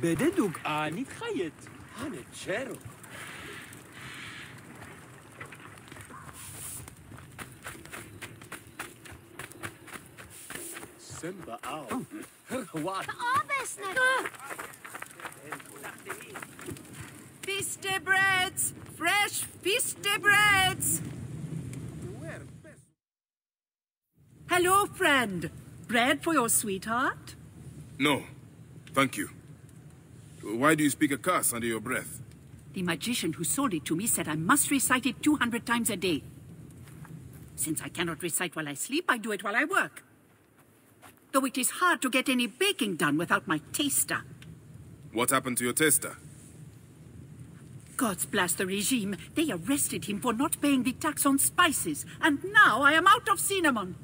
Bededuk a niet gajet. Hane chero. Simba au. Wat? Abes Piste breads! Fresh piste breads! Hello, friend. Bread for your sweetheart? No, thank you. Why do you speak a curse under your breath? The magician who sold it to me said I must recite it 200 times a day. Since I cannot recite while I sleep, I do it while I work. Though it is hard to get any baking done without my taster. What happened to your taster? Gods blast the regime. They arrested him for not paying the tax on spices, and now I am out of cinnamon.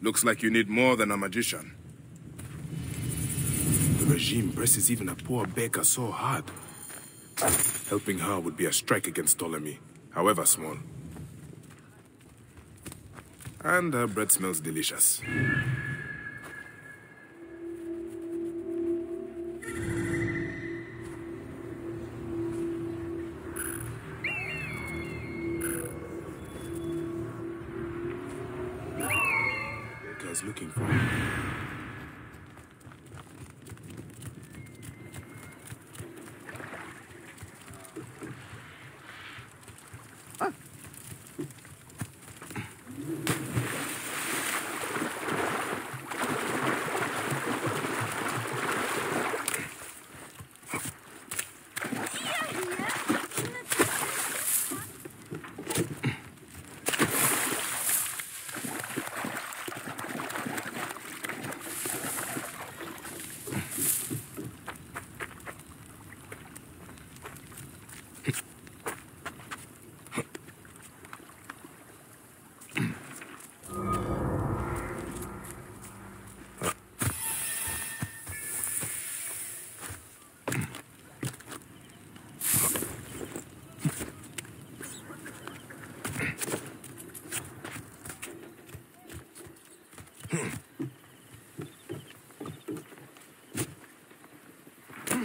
Looks like you need more than a magician. Regime presses even a poor baker so hard. Helping her would be a strike against Ptolemy, however small. And her bread smells delicious. Baker's looking for her.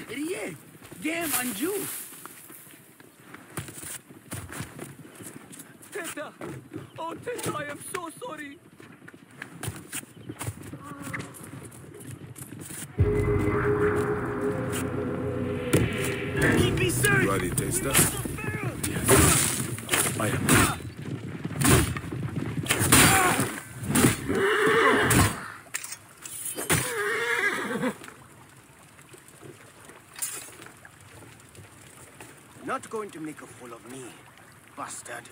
Idiot! Damn Anju! Teta! Oh, Teta, I am so sorry. Bloody taster. I going to make a fool of me, bastard.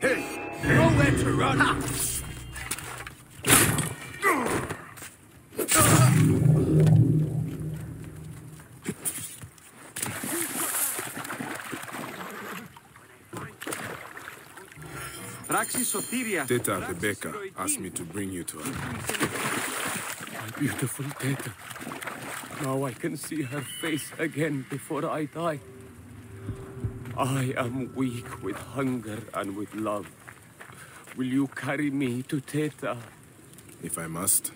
Hey, nowhere to run! Ha! Teta, Rebecca baker, asked me to bring you to her. My beautiful Teta. Now I can see her face again before I die. I am weak with hunger and with love. Will you carry me to Teta? If I must.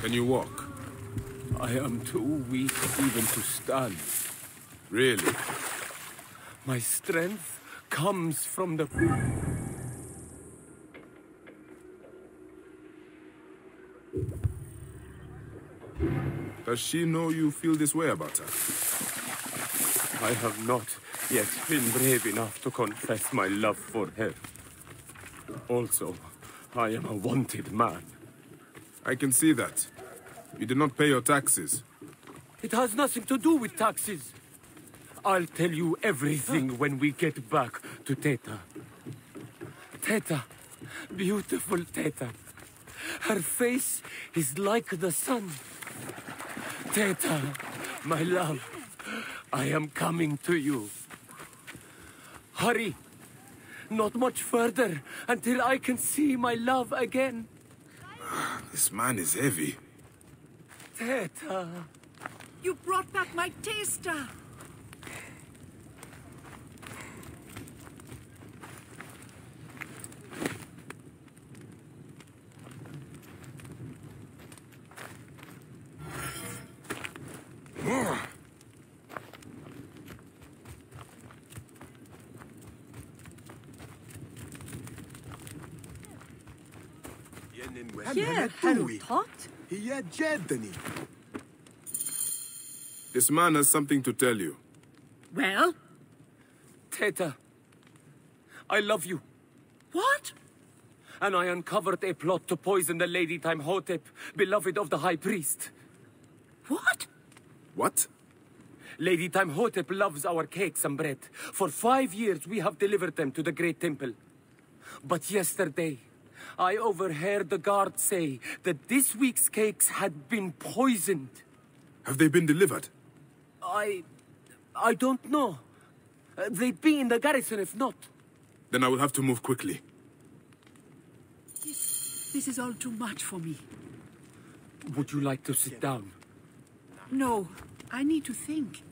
Can you walk? I am too weak even to stand. Really? My strength comes from the. Does she know you feel this way about her? I have not yet been brave enough to confess my love for her. Also, I am a wanted man. I can see that. You did not pay your taxes. It has nothing to do with taxes. I'll tell you everything when we get back to Teta. Teta, beautiful Teta. Her face is like the sun. Teta, my love, I am coming to you. Hurry. Not much further until I can see my love again. Ah, this man is heavy. Teta. You brought back my taster. Yeah, Herr Tot. He هي Jedani. This man has something to tell you. Well? Teta, I love you. What? And I uncovered a plot to poison the Lady Taimhotep, beloved of the High Priest. What? What? Lady Taimhotep loves our cakes and bread. For five years we have delivered them to the Great Temple. But yesterday, I overheard the guard say that this week's cakes had been poisoned. Have they been delivered? I... I don't know. Uh, they'd be in the garrison if not. Then I will have to move quickly. This is all too much for me. Would you like to sit down? No, I need to think.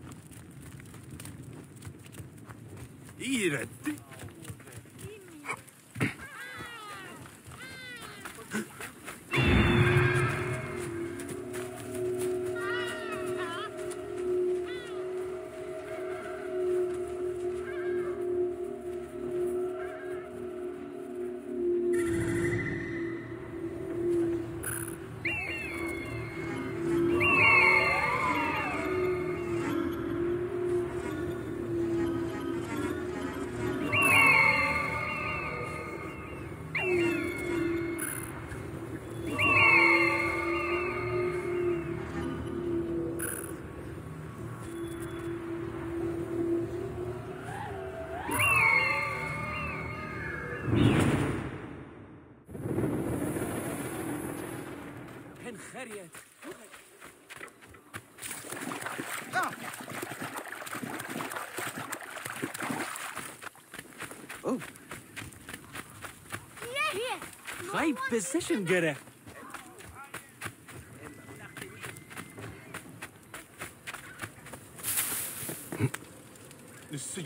High oh. oh. position göre.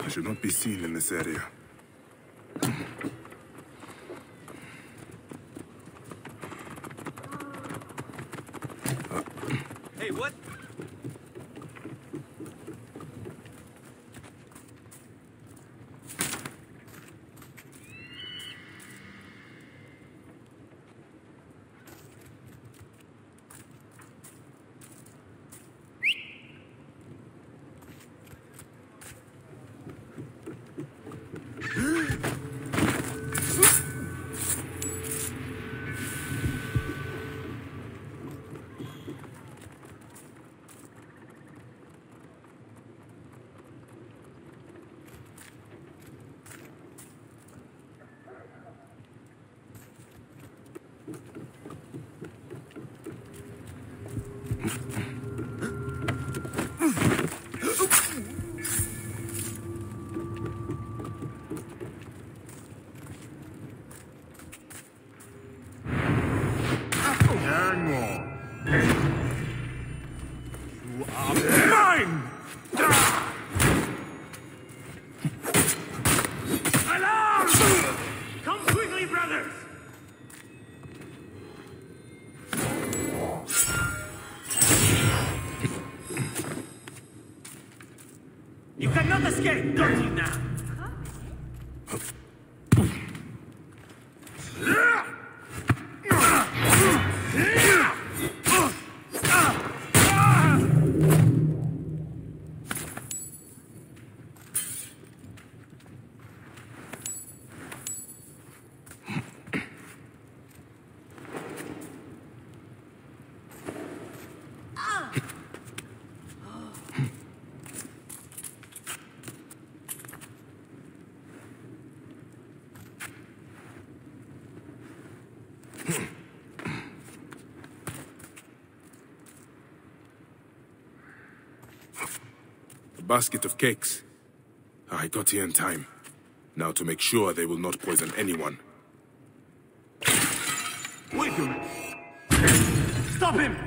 I should not be seen in this area. You cannot escape, don't you now? A basket of cakes. Ah, I got here in time. Now to make sure they will not poison anyone. Wait. Stop him!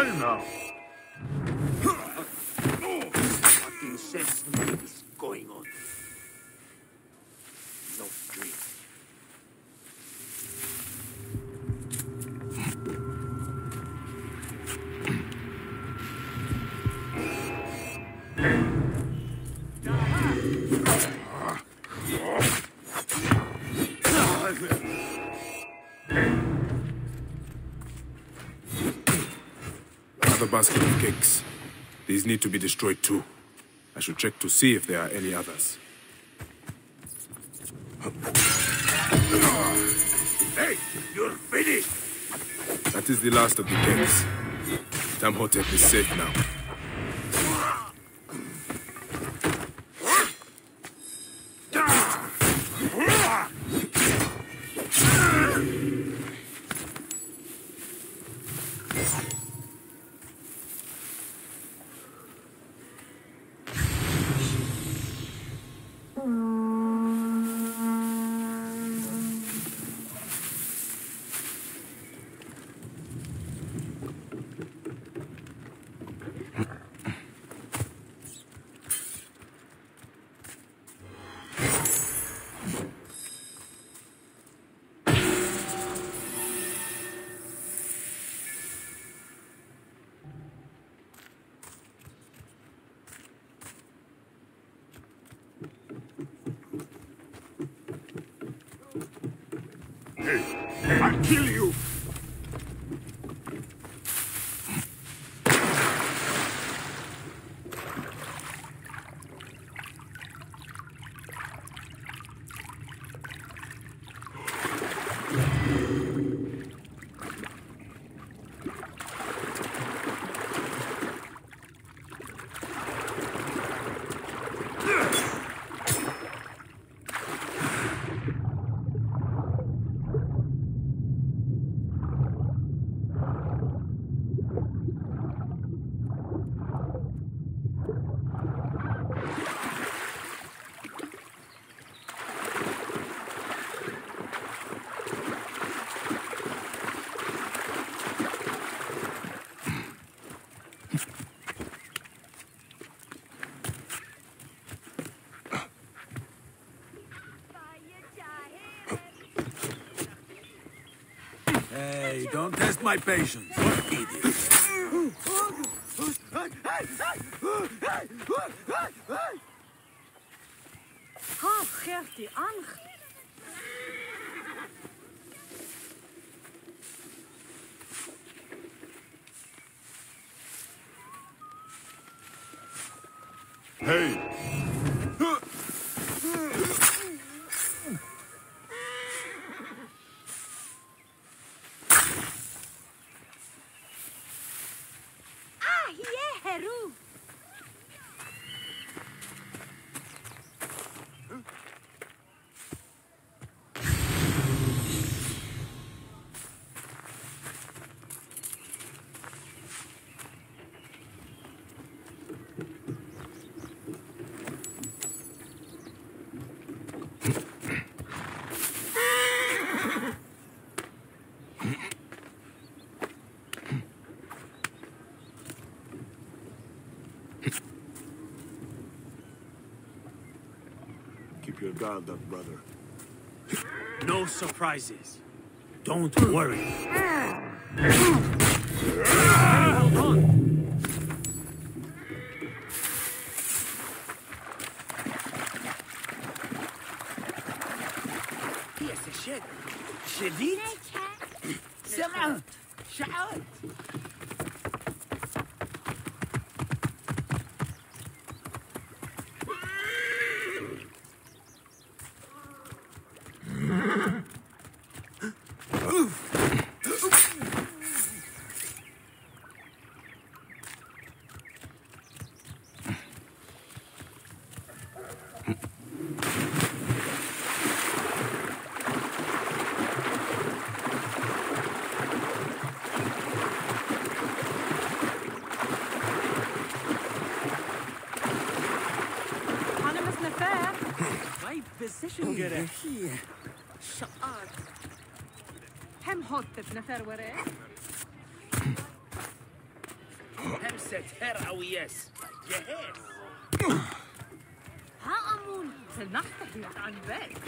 Hell no! What incessant is going on? No dream. Another basket of cakes. These need to be destroyed too. I should check to see if there are any others. Hey, you're finished! That is the last of the cakes. Taimhotep is safe now. My patience. What idiot. Gertie, aan. Hey! Ah, yeah, Heru. Keep your guard up, brother. No surprises. Don't worry. Hold on. يا سشاد شديد سمعت شعرت تتنثر وراك همسة هرع وياس جهاز ها أمون سلمحتك عن بالك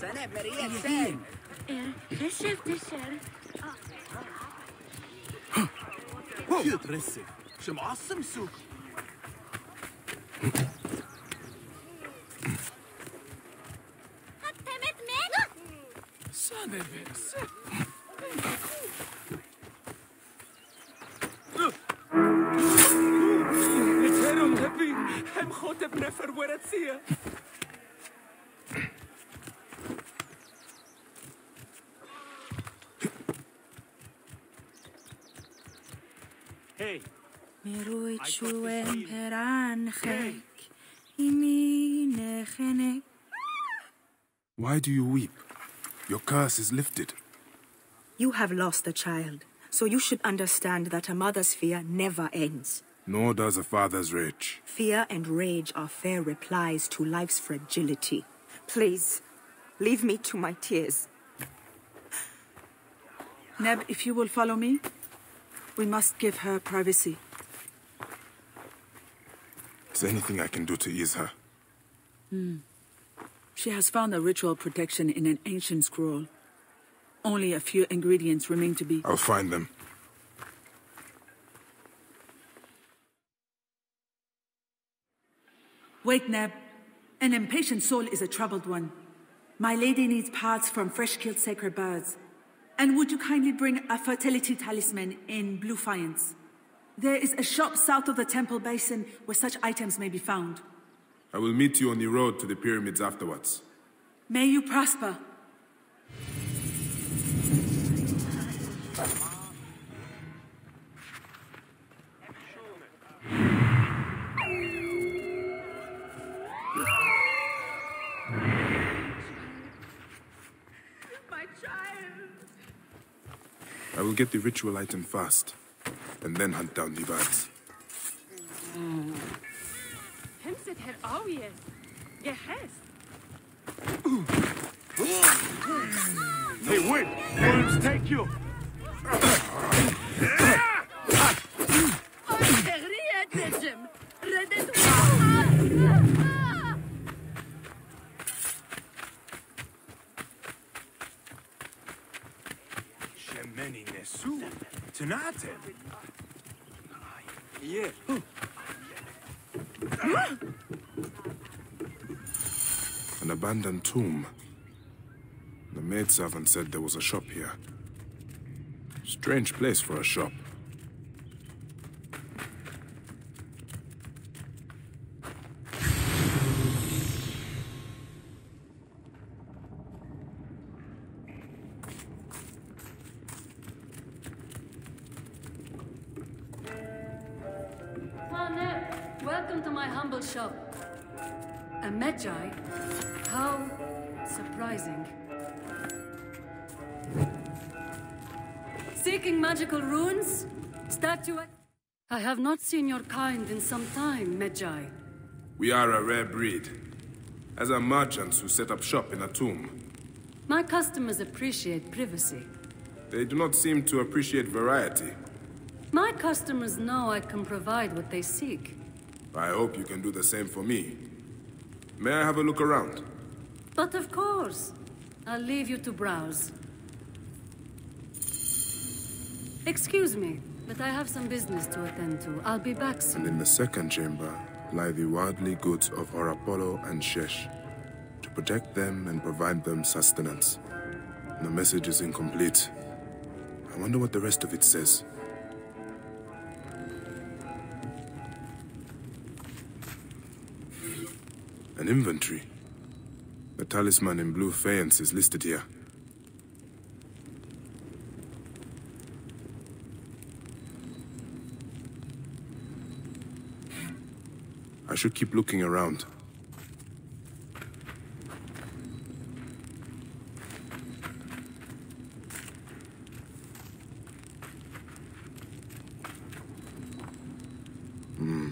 سنة بريا سان رسل تسر شو ترسل؟ شو معصم سوق here. נחנק. Why do you weep? Your curse is lifted. You have lost a child, so you should understand that a mother's fear never ends. Nor does a father's rage. Fear and rage are fair replies to life's fragility. Please, leave me to my tears. Neb, if you will follow me, we must give her privacy. Is there anything I can do to ease her? Hmm. She has found a ritual protection in an ancient scroll. Only a few ingredients remain to be. I'll find them. Wait, Neb. An impatient soul is a troubled one. My lady needs parts from fresh killed sacred birds. And would you kindly bring a fertility talisman in blue faience? There is a shop south of the temple basin where such items may be found. I will meet you on the road to the pyramids afterwards. May you prosper. I will get the ritual item fast, and then hunt down the birds. همسة هرقاوية. جهاز. hey, wait! Worms take you! Abandoned tomb. The maidservant said there was a shop here. Strange place for a shop. Seen your kind in some time, Medjai. We are a rare breed. As are merchants who set up shop in a tomb. My customers appreciate privacy. They do not seem to appreciate variety. My customers know I can provide what they seek. I hope you can do the same for me. May I have a look around? But of course, I'll leave you to browse. Excuse me, but I have some business to attend to. I'll be back soon. And in the second chamber lie the worldly goods of Horapolo and Shesh. To protect them and provide them sustenance. The message is incomplete. I wonder what the rest of it says. An inventory. The talisman in blue faience is listed here. I should keep looking around. Hmm.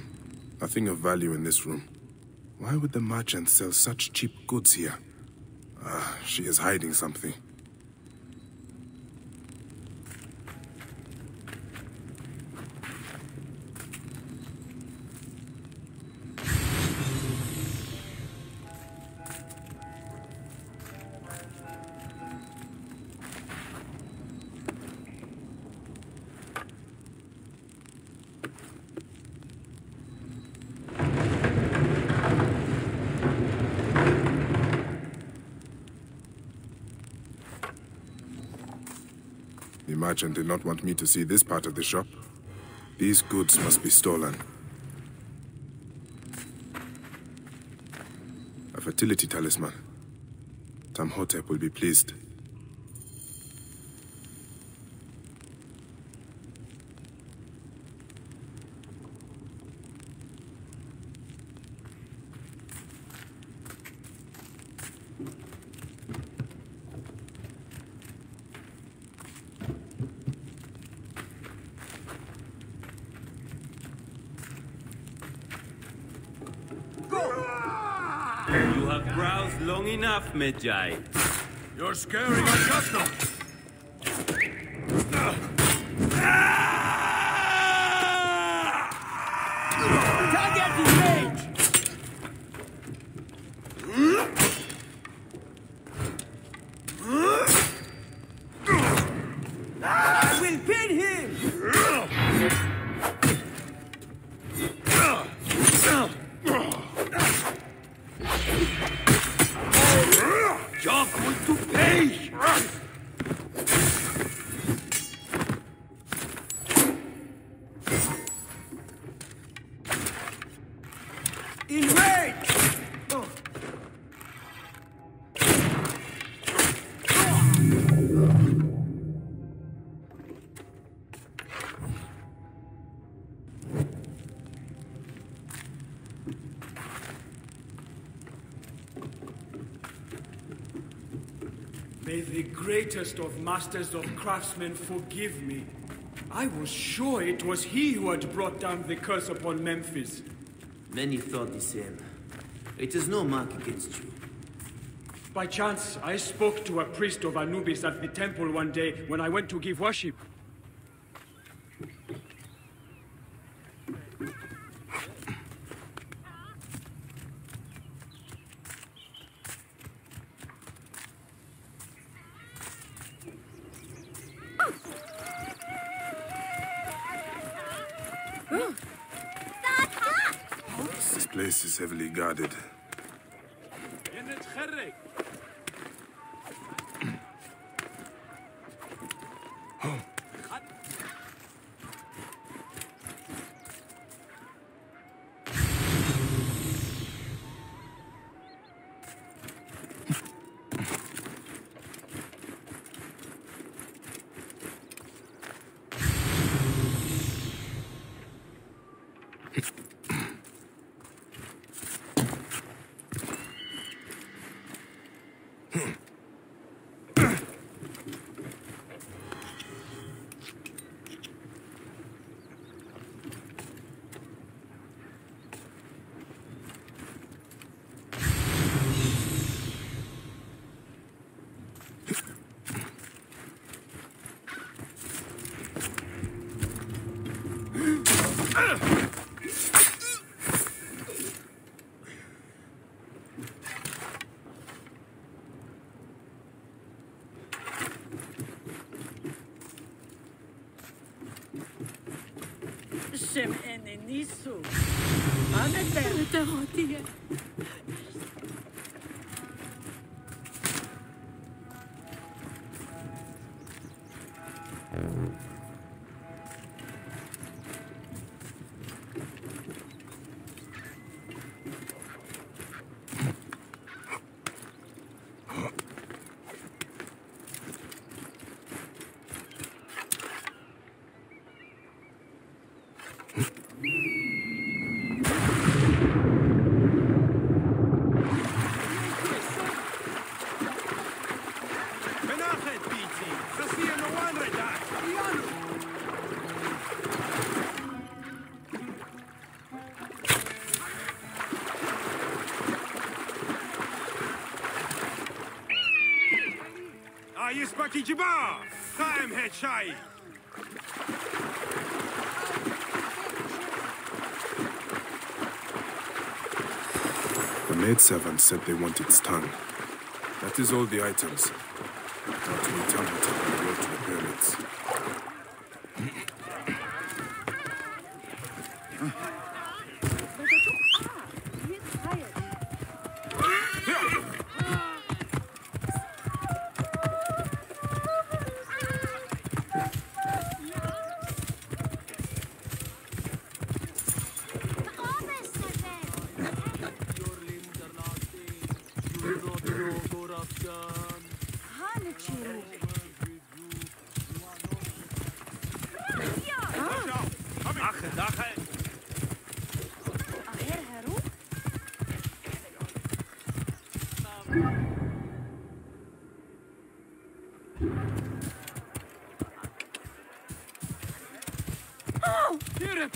Nothing of value in this room. Why would the merchant sell such cheap goods here? Ah, she is hiding something. Merchant did not want me to see this part of the shop. These goods must be stolen. A fertility talisman. Taimhotep will be pleased. You have browsed long Medjai. You're scaring our customs. Greatest of masters of craftsmen forgive me. I was sure it was he who had brought down the curse upon Memphis. Many thought the same. It is no mark against you. By chance, I spoke to a priest of Anubis at the temple one day when I went to give worship. nisu. Pametne. Pametne Yisbaki jiba! Time head shy! The maidservant said they want its tongue. That is all the items. Now to meet Hamilton on the road to the pyramids. Ache, dache! Oh! Hear him!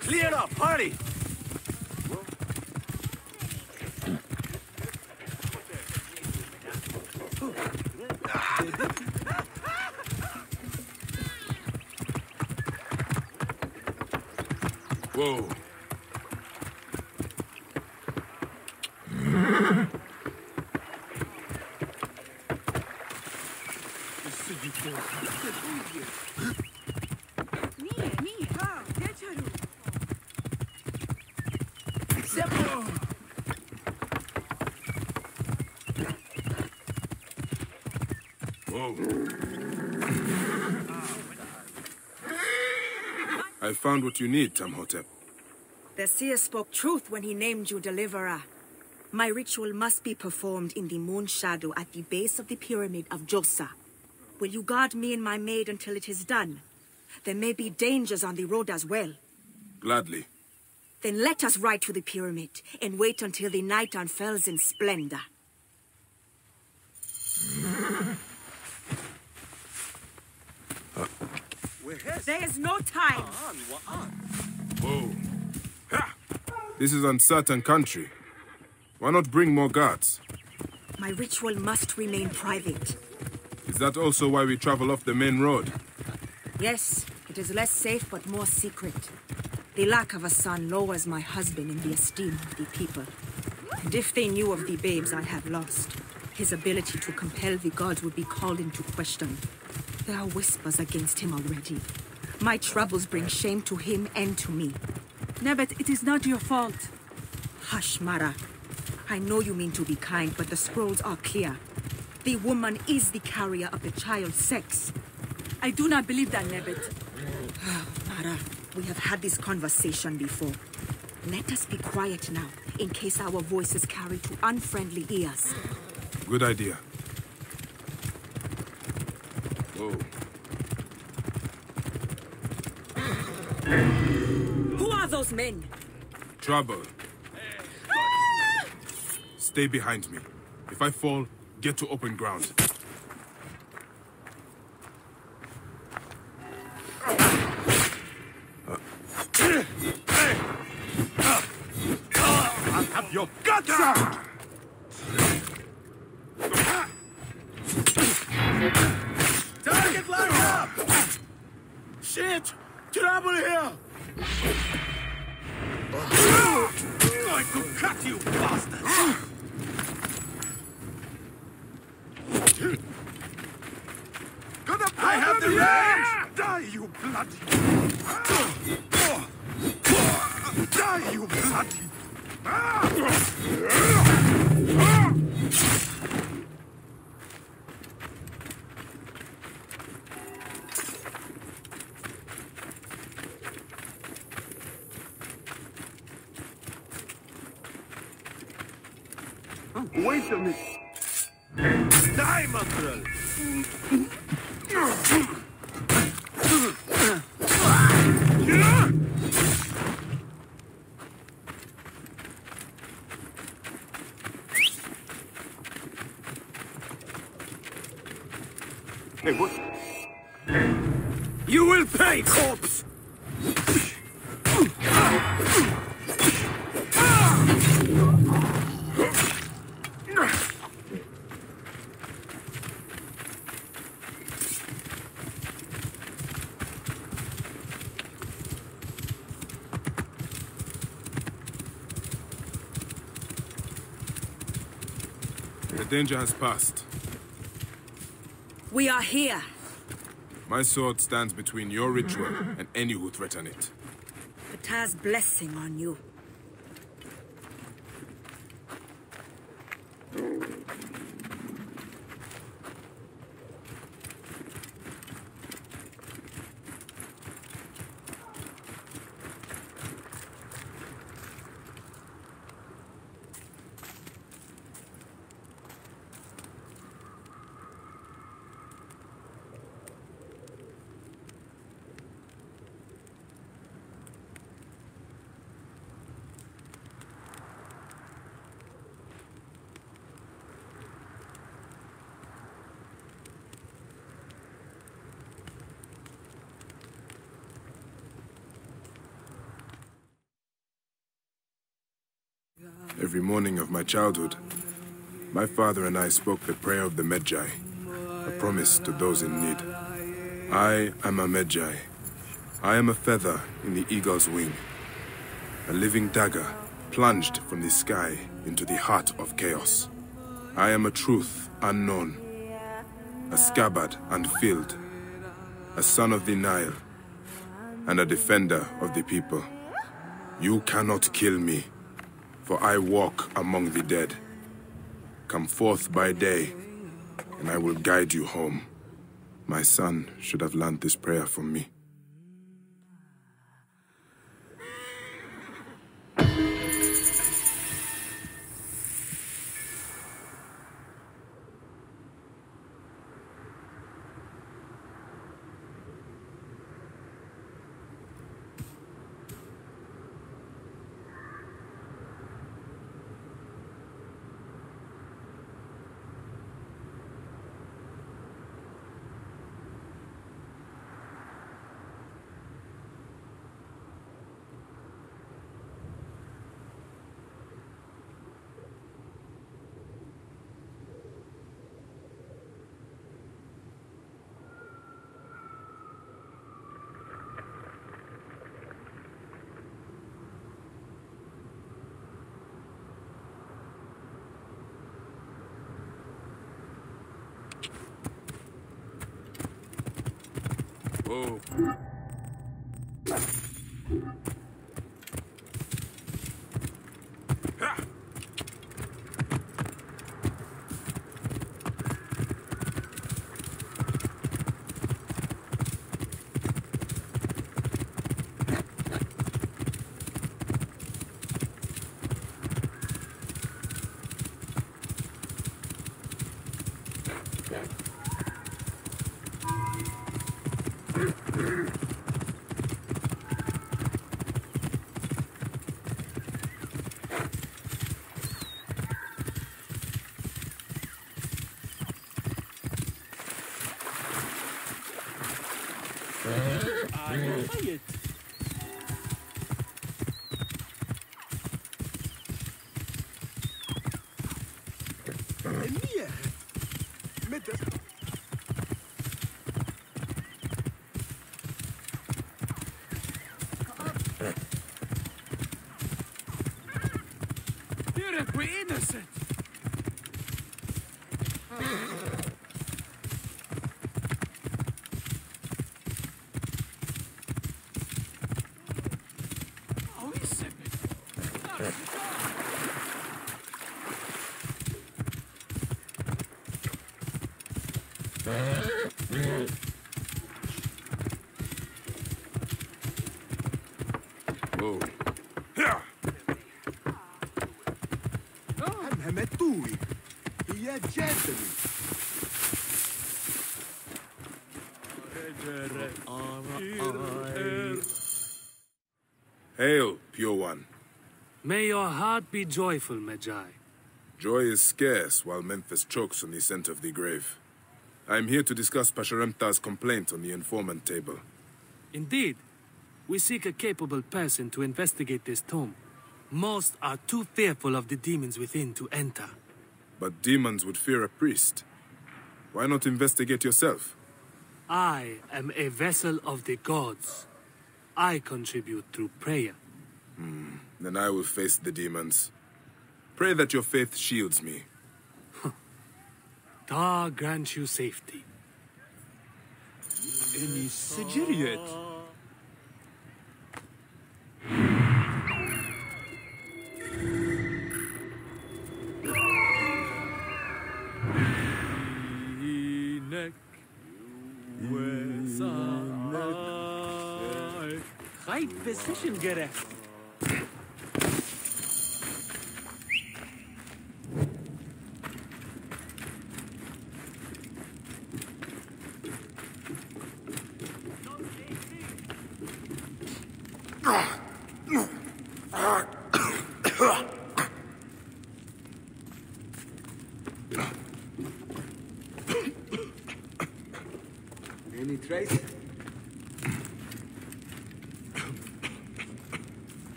Clear up, hurry! Whoa. Whoa. I found what you need, Taimhotep. The seer spoke truth when he named you deliverer. My ritual must be performed in the moon shadow at the base of the pyramid of Djoser. Will you guard me and my maid until it is done? There may be dangers on the road as well. Gladly. Then let us ride to the pyramid and wait until the night unfurls in splendor. There is no time. Whoa. Ha! This is uncertain country. Why not bring more guards? My ritual must remain private. Is that also why we travel off the main road? Yes, it is less safe but more secret. The lack of a son lowers my husband in the esteem of the people. And if they knew of the babes I have lost, His ability to compel the gods would be called into question. There are whispers against him already. My troubles bring shame to him and to me. Nebbet, it is not your fault. Hush, Mara. I know you mean to be kind, but the scrolls are clear. The woman is the carrier of the child's sex. I do not believe that, Nebbet. Mara, we have had this conversation before. Let us be quiet now, in case our voices carry to unfriendly ears. Good idea. Whoa. Who are those men? Trouble. Stay behind me. If I fall, get to open ground. I'll have your guts out! Danger has passed. We are here. My sword stands between your ritual and any who threaten it. Ptah's blessing on you. Every morning of my childhood, my father and I spoke the prayer of the Medjai, a promise to those in need. I am a Medjai. I am a feather in the eagle's wing, a living dagger plunged from the sky into the heart of chaos. I am a truth unknown, a scabbard unfilled, a son of the Nile, and a defender of the people. You cannot kill me for I walk among the dead. Come forth by day, and I will guide you home. My son should have learned this prayer from me. Whoa. Innocent. Oh, he's sick. Whoa. I'm Hametui. Hail, pure one. May your heart be joyful, Medjai. Joy is scarce while Memphis chokes on the scent of the grave. I am here to discuss Pasherenptah's complaint on the informant table. Indeed, we seek a capable person to investigate this tomb. Most are too fearful of the demons within to enter. But demons would fear a priest. Why not investigate yourself? I am a vessel of the gods. I contribute through prayer. Hmm. Then I will face the demons. Pray that your faith shields me. Ptah grant you safety. Any Sigiriot? Position gerecht. Any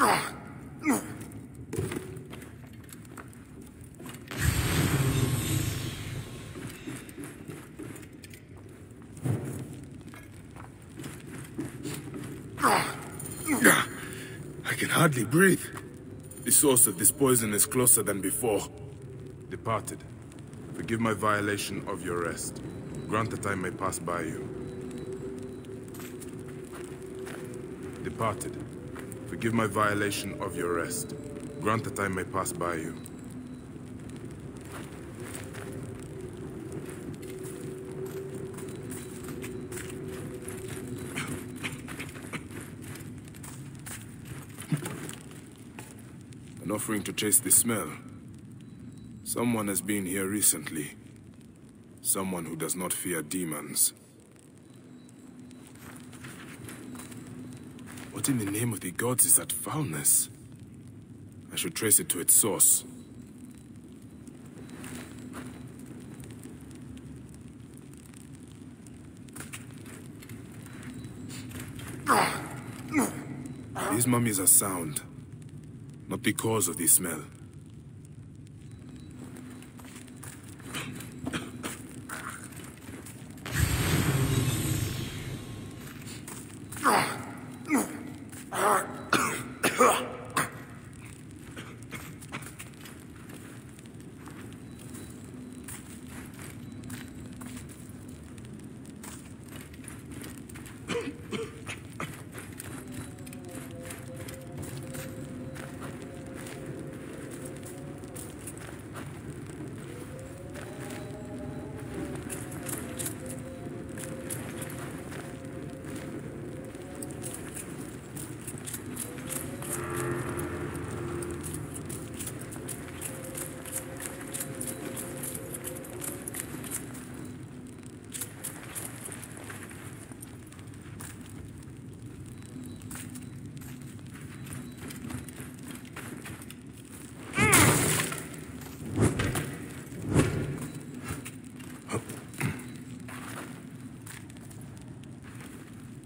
I can hardly breathe. The source of this poison is closer than before. Departed, forgive my violation of your rest. Grant that I may pass by you. Departed, forgive my violation of your rest. Grant that I may pass by you. An offering to chase the smell. Someone has been here recently. Someone who does not fear demons. What in the name of the gods is that foulness? I should trace it to its source. These mummies are sound, not the cause of the smell.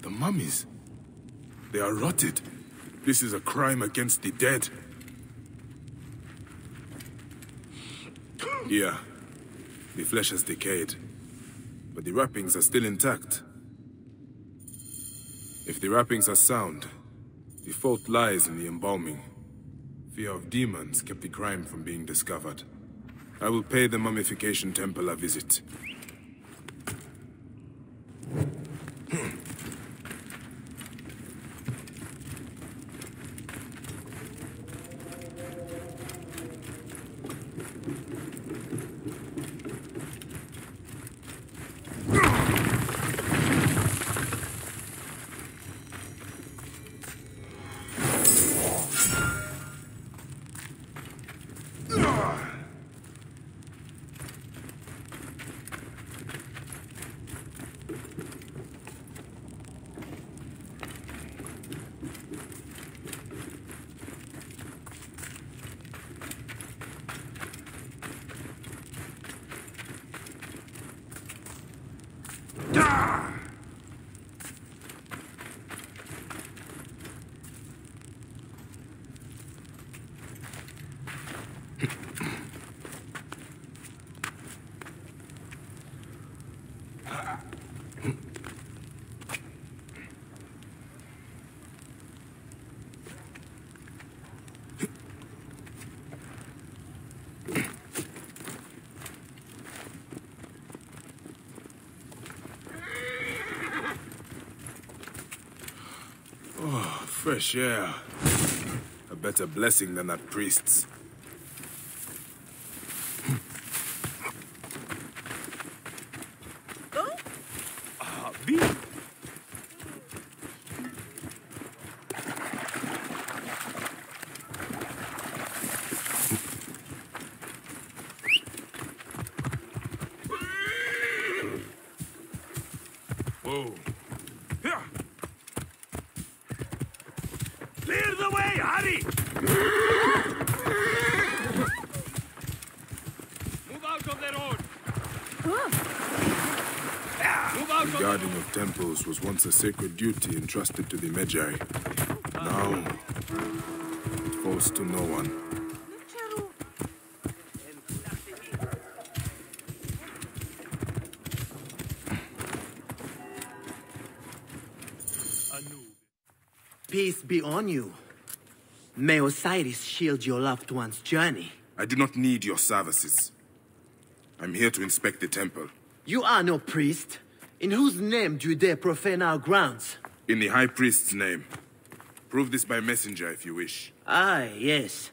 The mummies. They are rotted. This is a crime against the dead. Yeah. The flesh has decayed. But the wrappings are still intact. If the wrappings are sound, the fault lies in the embalming. Fear of demons kept the crime from being discovered. I will pay the mummification temple a visit. Oh, fresh air. A better blessing than that priest's. Ah, B. Whoa. Here. Clear the way, hurry! Move out of the road. The guarding of temples was once a sacred duty entrusted to the Medjai. Now, it falls to no one. Peace be on you. May Osiris shield your loved one's journey. I do not need your services. I'm here to inspect the temple. You are no priest. In whose name do you dare profane our grounds? In the High Priest's name. Prove this by messenger if you wish. Ah, yes.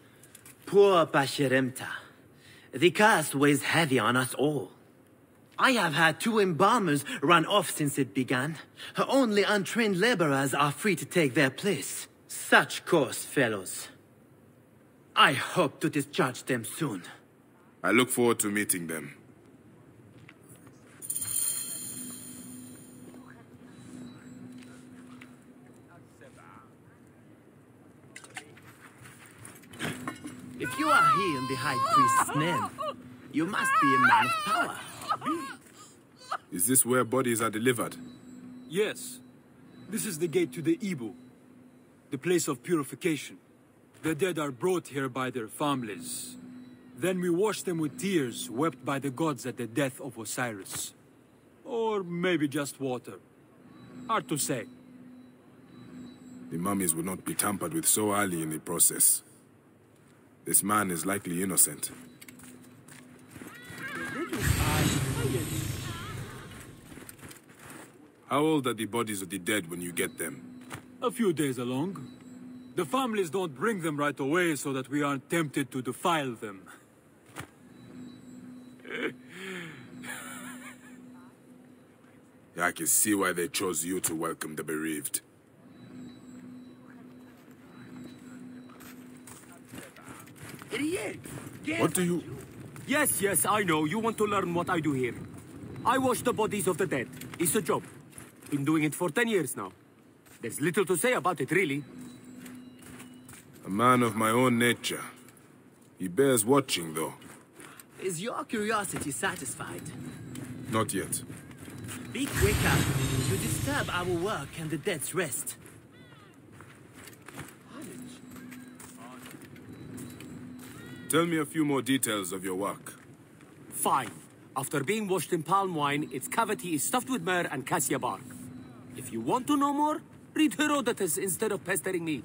Poor Pasherenptah. The curse weighs heavy on us all. I have had two embalmers run off since it began. Her Only untrained laborers are free to take their place. Such coarse fellows. I hope to discharge them soon. I look forward to meeting them. If you are here in the High Priest's name, you must be a man of power. Is this where bodies are delivered? Yes. This is the gate to the Ibu, the place of purification. The dead are brought here by their families. Then we wash them with tears wept by the gods at the death of Osiris. Or maybe just water. Hard to say. The mummies would not be tampered with so early in the process. This man is likely innocent. How old are the bodies of the dead when you get them? A few days along. The families don't bring them right away so that we aren't tempted to defile them. I can see why they chose you to welcome the bereaved. What do you... Yes, yes, I know. You want to learn what I do here. I wash the bodies of the dead. It's a job. Been doing it for ten years now. There's little to say about it, really. A man of my own nature. He bears watching, though. Is your curiosity satisfied? Not yet. Be quicker. You disturb our work and the dead's rest. Tell me a few more details of your work. Fine. After being washed in palm wine, its cavity is stuffed with myrrh and cassia bark. If you want to know more, read Herodotus instead of pestering me.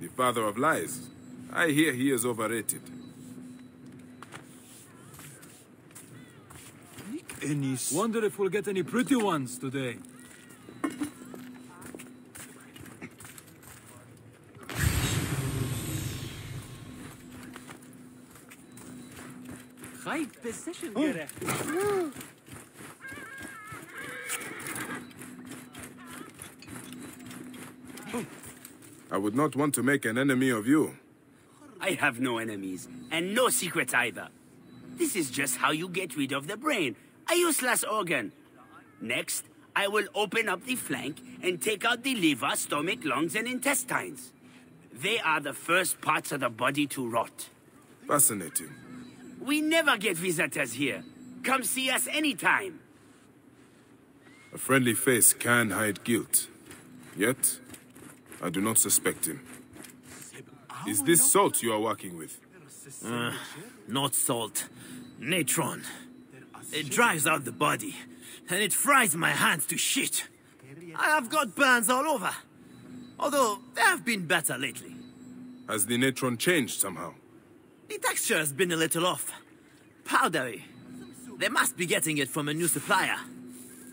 The father of lies. I hear he is overrated. Ennis. Wonder if we'll get any pretty ones today. Right position, Oh. gerecht. I would not want to make an enemy of you. I have no enemies, and no secrets either. This is just how you get rid of the brain, a useless organ. Next, I will open up the flank and take out the liver, stomach, lungs, and intestines. They are the first parts of the body to rot. Fascinating. We never get visitors here. Come see us anytime. A friendly face can hide guilt. Yet, I do not suspect him. Is this salt you are working with? Uh, not salt. Natron. It dries out the body, and it fries my hands to shit. I have got burns all over. Although, they have been better lately. Has the natron changed somehow? The texture has been a little off. Powdery. They must be getting it from a new supplier.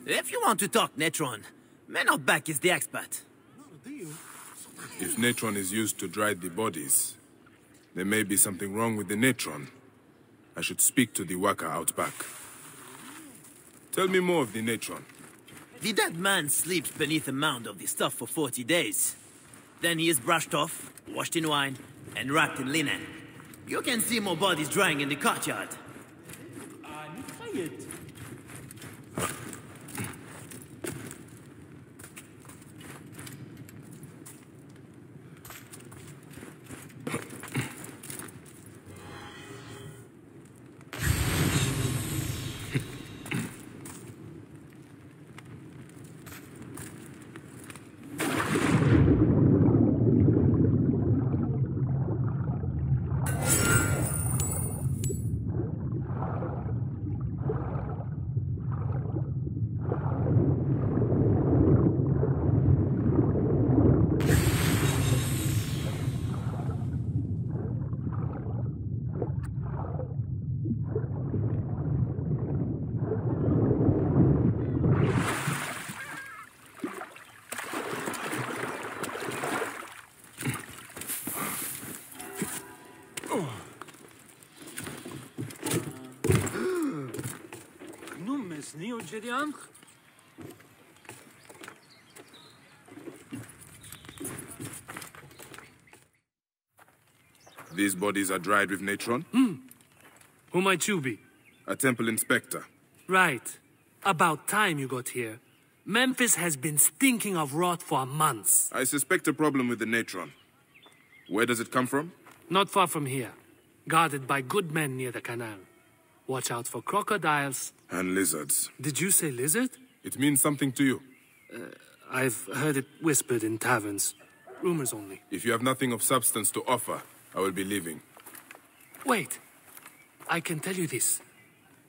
If you want to talk Natron, Menobek is the expert. If natron is used to dry the bodies, there may be something wrong with the natron. I should speak to the worker out back. Tell me more of the natron. The dead man sleeps beneath a mound of the stuff for 40 days. Then he is brushed off, washed in wine, and wrapped in linen. You can see more bodies drying in the courtyard. Ah, Jediam? Bodies are dried with natron? Hmm. Who might you be? A temple inspector. Right. About time you got here. Memphis has been stinking of rot for months. I suspect a problem with the natron. Where does it come from? Not far from here. Guarded by good men near the canal. Watch out for crocodiles. And lizards. Did you say lizard? It means something to you. Uh, I've heard it whispered in taverns. Rumors only. If you have nothing of substance to offer, I will be leaving. Wait. I can tell you this.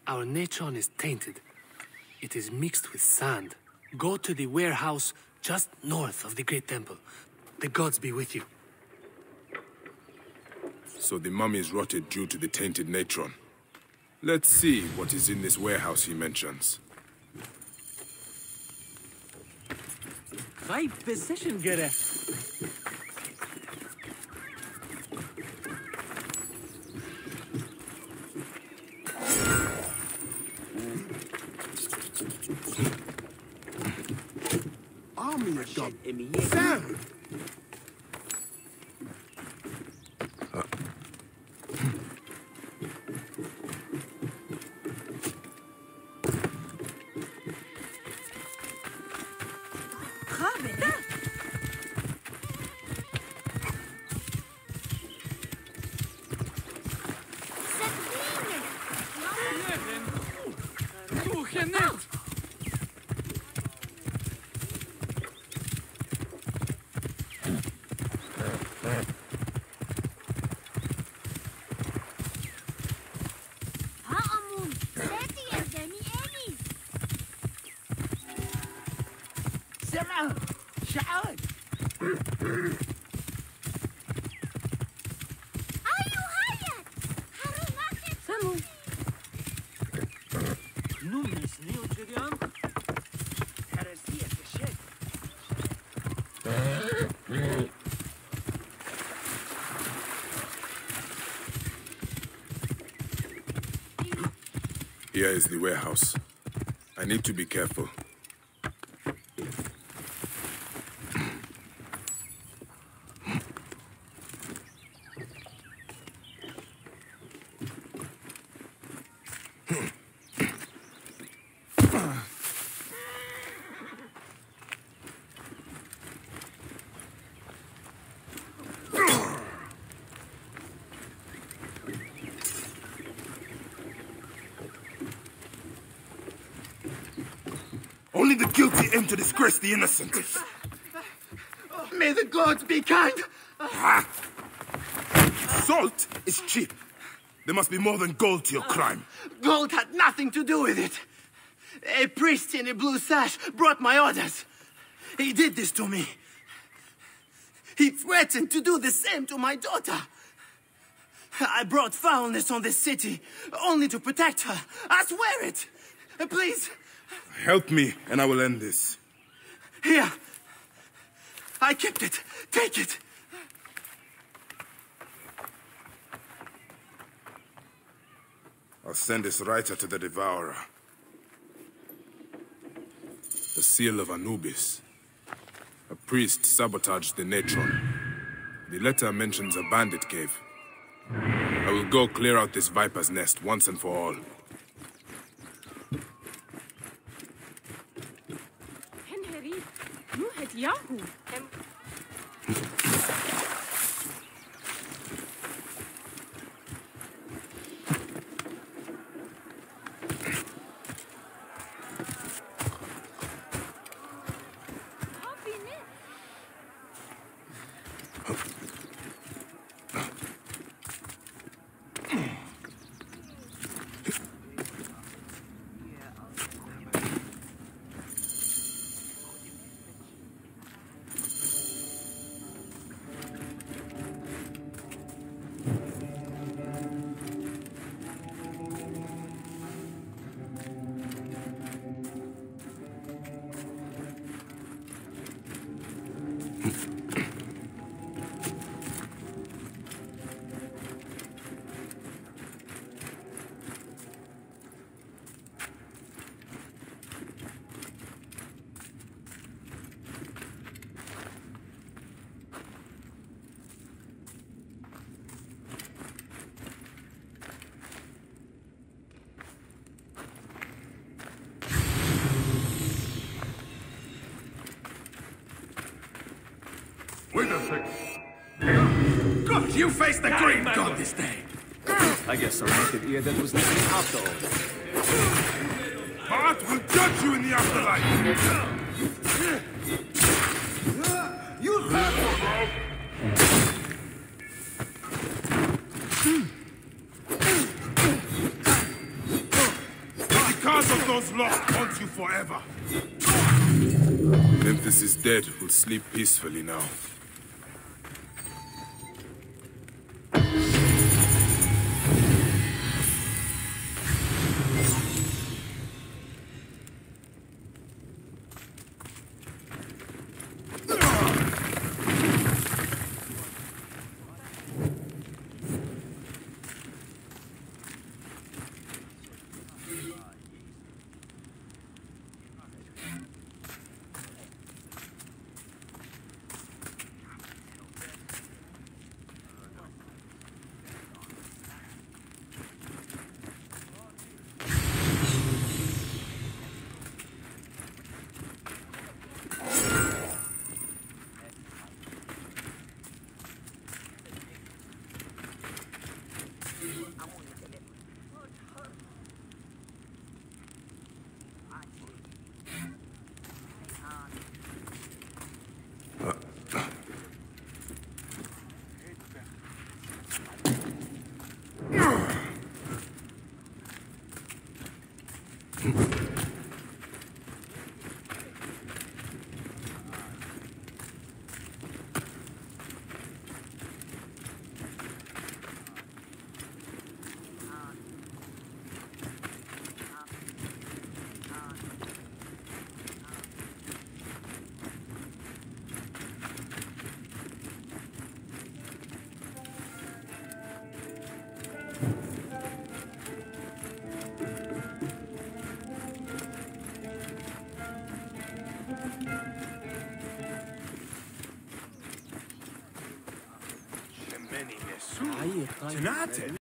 Our natron is tainted. It is mixed with sand. Go to the warehouse just north of the Great Temple. The gods be with you. So the mummy is rotted due to the tainted natron. Let's see what is in this warehouse he mentions. Right position göre. Army of God. Sam! Here is the warehouse. I need to be careful. Only the guilty aim to disgrace the innocent. May the gods be kind! Salt is cheap. There must be more than gold to your crime. Gold had nothing to do with it. A priest in a blue sash brought my orders. He did this to me. He threatened to do the same to my daughter. I brought foulness on this city only to protect her. I swear it. Please, Help me, and I will end this. Here. I kept it. Take it. I'll send this writer to the Devourer. The seal of Anubis. A priest sabotaged the Natron. The letter mentions a bandit cave. I will go clear out this viper's nest once and for all. الجزائري موهة ياهو second. You face the green god this day. I guess I'll make it that was listening after all. Heart will judge you in the afterlife. You The curse of those lost haunts you forever. Memphis is dead. We'll sleep peacefully now. Tenate.